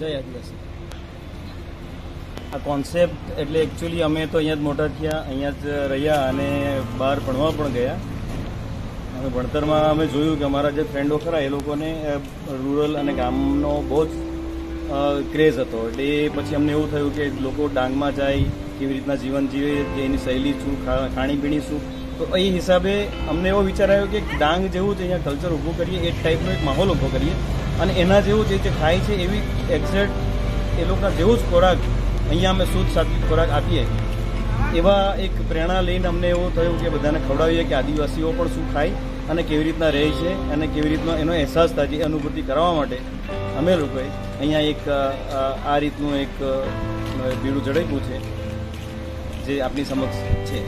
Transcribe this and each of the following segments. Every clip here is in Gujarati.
જય આદિવાસી. આ કોન્સેપ્ટ એટલે એકચ્યુઅલી અમે તો અહીંયા જ મોટા થયા, અહીંયા જ રહ્યા અને બહાર ભણવા પણ ગયા. અમે ભણતરમાં અમે જોયું કે અમારા જે ફ્રેન્ડો ખરા, એ લોકોને રૂરલ અને ગામનો બહુ જ ક્રેઝ હતો. એટલે એ પછી અમને એવું થયું કે લોકો ડાંગમાં જાય, કેવી રીતના જીવન જીવે એની શૈલી શું ખાણીપીણી શું. તો એ હિસાબે અમને એવો વિચાર આવ્યો કે ડાંગ જેવું જ અહીંયા કલ્ચર ઊભું કરીએ, એ ટાઈપનો એક માહોલ ઊભો કરીએ. અને એના જેવું જે જે ખાય છે એવી એક્ઝેક્ટ એ લોકોના જેવું જ ખોરાક અહીંયા અમે શુદ્ધ સાત્વિક ખોરાક આપીએ. એવા એક પ્રેરણા લઈને અમને એવું થયું કે બધાને ખવડાવીએ કે આદિવાસીઓ પણ શું ખાય અને કેવી રીતના રહે છે અને કેવી રીતનો એનો અહેસાસ થાય છે અનુભૂતિ કરાવવા માટે અમે લોકોએ અહીંયા એક આ રીતનું એક બીડું જડાવ્યું છે જે આપણી સમક્ષ છે.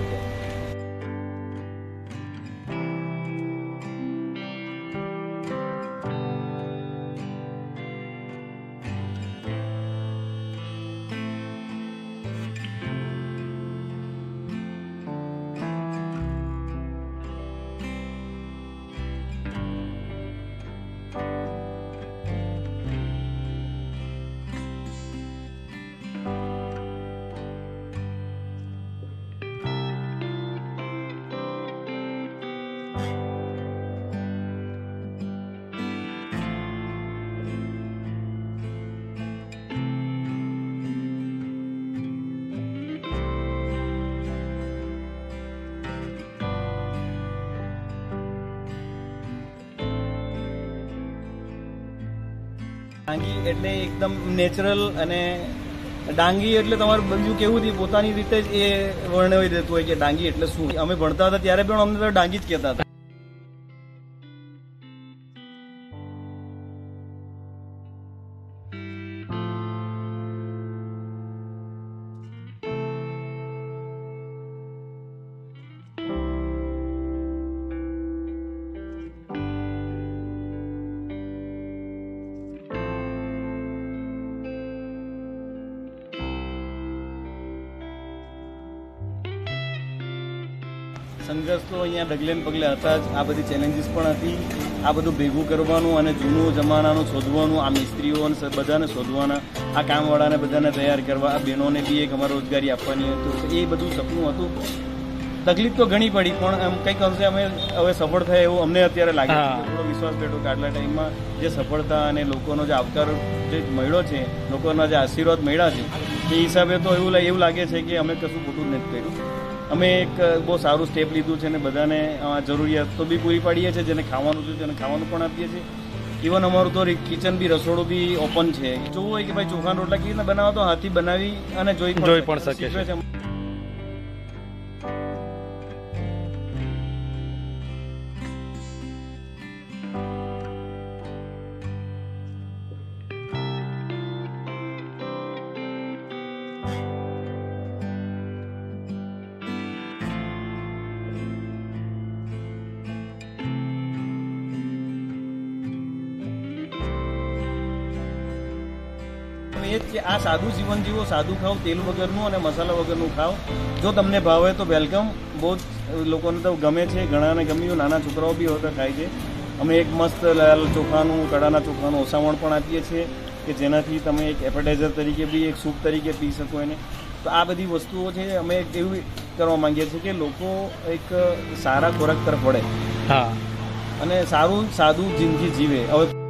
ડાંગી એટલે એકદમ નેચરલ અને ડાંગી એટલે તમારું બીજું કેવું હતી પોતાની રીતે જ એ વર્ણવી દેતું હોય કે ડાંગી એટલે શું? અમે ભણતા હતા ત્યારે પણ અમને તો ડાંગી જ કહેતા હતા. સંઘર્ષ તો અહીંયા ડગલે ને પગલે હતા જ. આ બધી ચેલેન્જીસ પણ હતી. આ બધું ભેગું કરવાનું અને જૂનું જમાનાનું શોધવાનું આ મિસ્ત્રીઓ બધાને શોધવાના આ કામવાળાને બધાને તૈયાર કરવા આ બહેનોને બી એક અમારે રોજગારી આપવાની હતું. એ બધું સપનું હતું. તકલીફ તો ઘણી પડી પણ એમ કંઈક અંશે અમે હવે સફળ થયા એવું અમને અત્યારે લાગે છે. થોડો વિશ્વાસ બેઠો કે આટલા ટાઈમમાં જે સફળતા અને લોકોનો જે આવકાર જે મળ્યો છે લોકોના જે આશીર્વાદ મળ્યા છે એ હિસાબે તો એવું એવું લાગે છે કે અમે કશું ખોટું જ નથી કર્યું. અમે એક બહુ સારું સ્ટેપ લીધું છે અને બધાને જરૂરિયાત તો બી પૂરી પાડીએ છીએ જેને ખાવાનું છે તેને ખાવાનું પણ આપીએ છીએ. ઇવન અમારું તો કિચન બી રસોડું બી ઓપન છે. જોવું હોય કે ભાઈ ચોખા રોટલા કેવી રીતે બનાવો તો હાથી બનાવી અને જોઈ જોઈ પણ શકે છે. એ જ કે આ સાદું જીવન જીવો સાદું ખાઓ તેલ વગરનું અને મસાલા વગરનું ખાઓ. જો તમને ભાવે તો વેલકમ. બહુ જ લોકોને તો ગમે છે ઘણાને ગમ્યું નાના છોકરાઓ બી હોતા ખાય છે. અમે એક મસ્ત લાલ ચોખાનું કડાના ચોખાનું ઓસામણ પણ આપીએ છીએ કે જેનાથી તમે એક એપેટાઇઝર તરીકે બી એક સૂપ તરીકે પી શકો એને. તો આ બધી વસ્તુઓ છે અમે એક એવું કરવા માંગીએ છીએ કે લોકો એક સારા ખોરાક તરફ વળે. હા. અને સારું સાદું જિંદગી જીવે. હવે